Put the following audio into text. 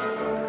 Bye.